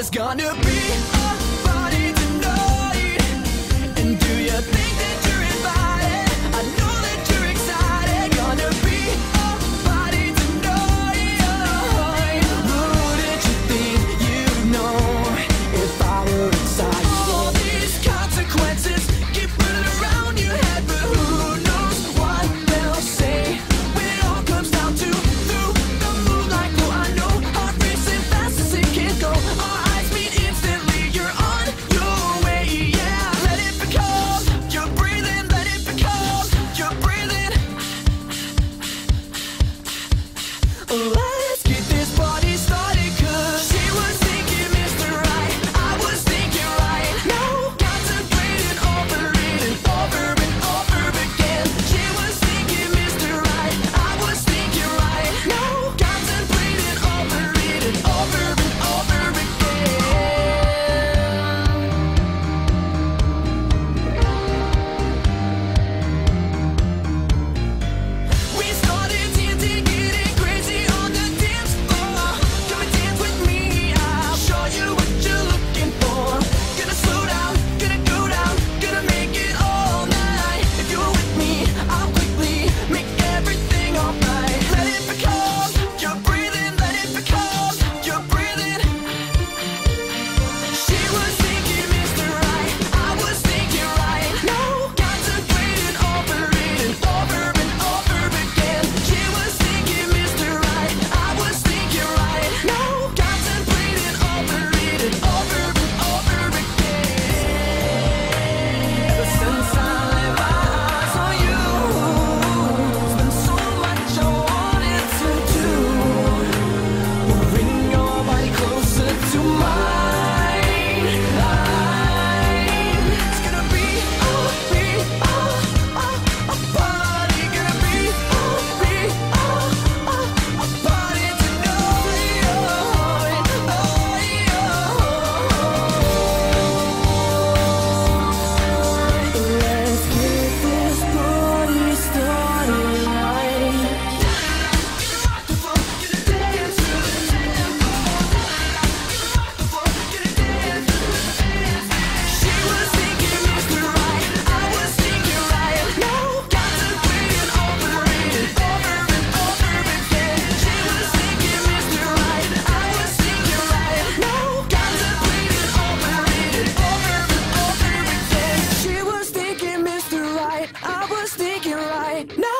There's gonna be I was thinking right now.